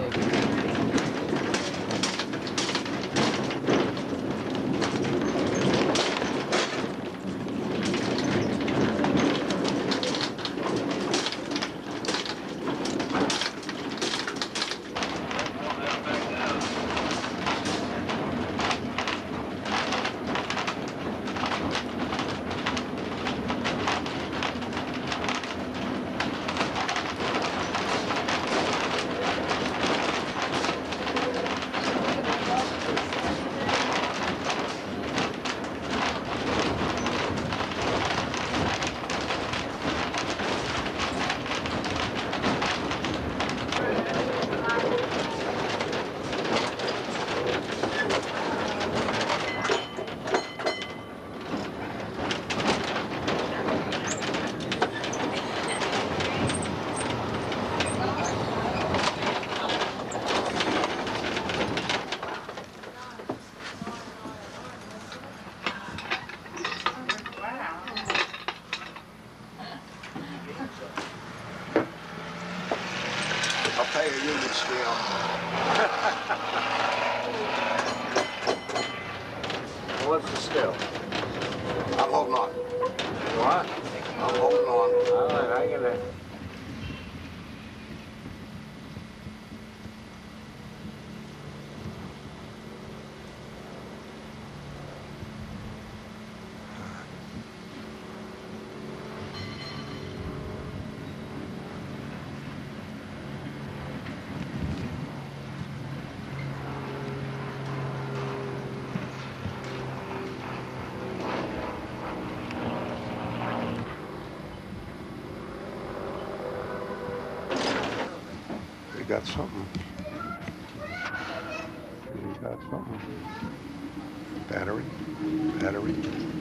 I'll union. What's the still? I'm holding on. What? I'm holding on. All right, I get it. Got something. We got something. Battery, battery.